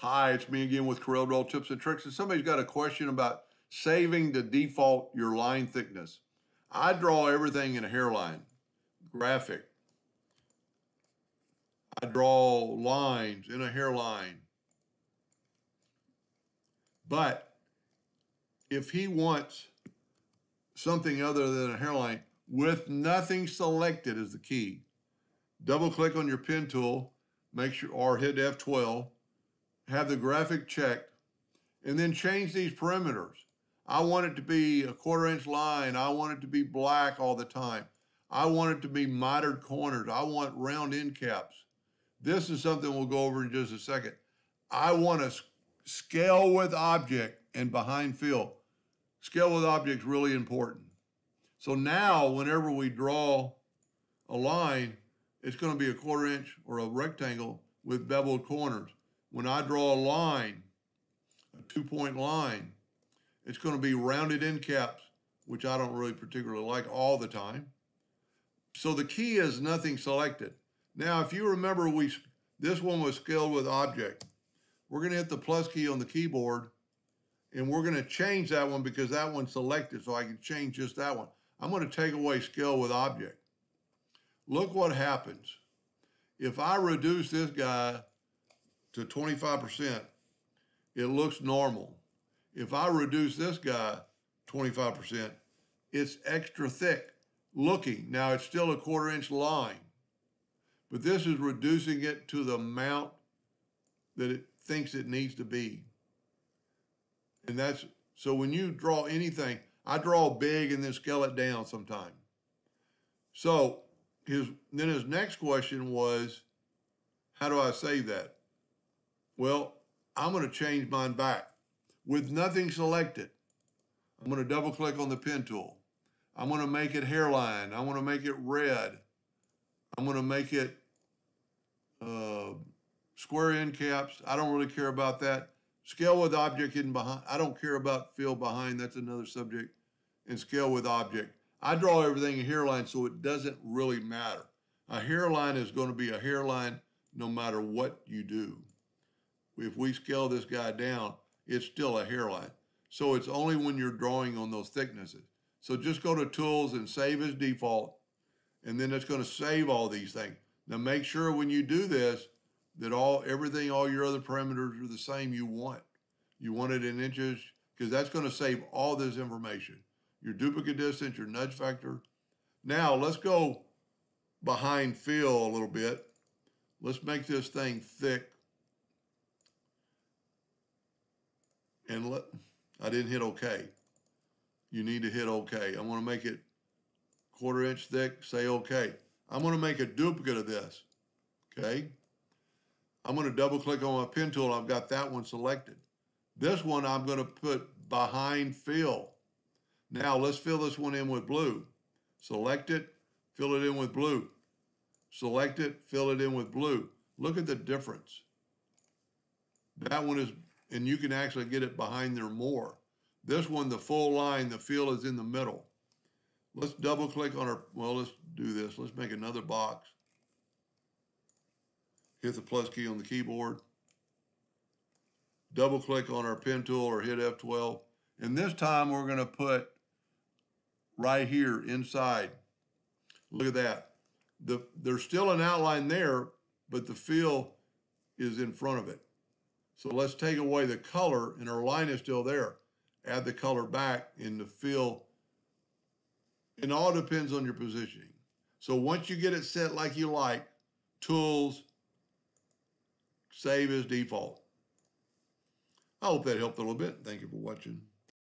Hi, it's me again with Corel Draw Tips and Tricks. And somebody's got a question about saving the default your line thickness. I draw everything in a hairline, graphic. I draw lines in a hairline. But if he wants something other than a hairline with nothing selected is the key. Double click on your pen tool, make sure, or hit F12, have the graphic checked, and then change these parameters. I want it to be a quarter inch line. I want it to be black all the time. I want it to be mitered corners. I want round end caps. This is something we'll go over in just a second. I want to scale with object and behind fill. Scale with object is really important. So now whenever we draw a line, it's going to be a quarter inch or a rectangle with beveled corners. When I draw a line, a two point line, it's going to be rounded end caps, which I don't really particularly like all the time. So the key is nothing selected. Now, if you remember, we this one was scaled with object. We're going to hit the plus key on the keyboard and we're going to change that one because that one's selected so I can change just that one. I'm going to take away scale with object. Look what happens. If I reduce this guy to 25%, it looks normal. If I reduce this guy 25%, it's extra thick looking. Now it's still a quarter inch line, but this is reducing it to the amount that it thinks it needs to be. And that's, so when you draw anything, I draw big and then scale it down sometime. So his, then his next question was, how do I save that? Well, I'm going to change mine back with nothing selected. I'm going to double click on the pen tool. I'm going to make it hairline. I want to make it red. I'm going to make it uh, square end caps. I don't really care about that. Scale with object hidden behind. I don't care about fill behind. That's another subject. And scale with object. I draw everything in hairline so it doesn't really matter. A hairline is going to be a hairline no matter what you do. If we scale this guy down, it's still a hairline. So it's only when you're drawing on those thicknesses. So just go to tools and save as default, and then it's going to save all these things. Now make sure when you do this that all everything, all your other parameters are the same you want. You want it in inches because that's going to save all this information. Your duplicate distance, your nudge factor. Now let's go behind fill a little bit. Let's make this thing thick. And let, I didn't hit okay. You need to hit okay. I want to make it quarter inch thick, say okay. I'm going to make a duplicate of this, okay? I'm going to double click on my pen tool. I've got that one selected. This one I'm going to put behind fill. Now let's fill this one in with blue. Select it, fill it in with blue. Select it, fill it in with blue. Look at the difference. That one is, and you can actually get it behind there more. This one, the full line, the fill is in the middle. Let's double click on our, well, let's do this. Let's make another box. Hit the plus key on the keyboard. Double click on our pen tool or hit F12. And this time we're gonna put right here inside. Look at that. The, there's still an outline there, but the fill is in front of it. So let's take away the color and our line is still there. Add the color back in the fill. It all depends on your positioning. So once you get it set like you like, tools, save as default. I hope that helped a little bit. Thank you for watching.